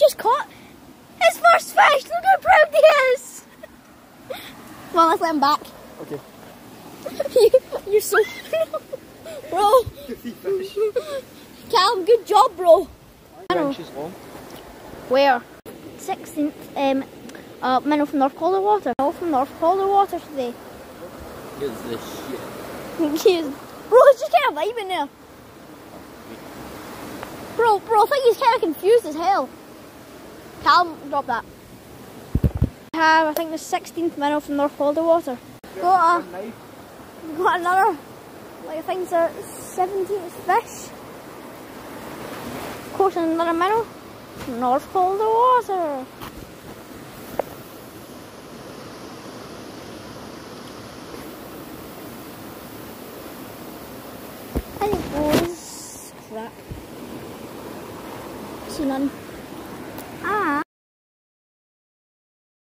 just caught his first fish. Look how proud he is. well, let's let him back. Okay. you, are so... bro. Callum, good job, bro. inches long. Where? 16th um, uh, minnow from North Calder Water. Minnow from North Calder Water today. Here's the shit. bro, it's just kind of vibing there. Bro, bro, I think he's kind of confused as hell. Calm, drop that. have, I think, the 16th minnow from North Calder Water. Got, a, got another, like I think it's a 17th fish. Of course, another minnow from North Calder Water. I it was crap. See none.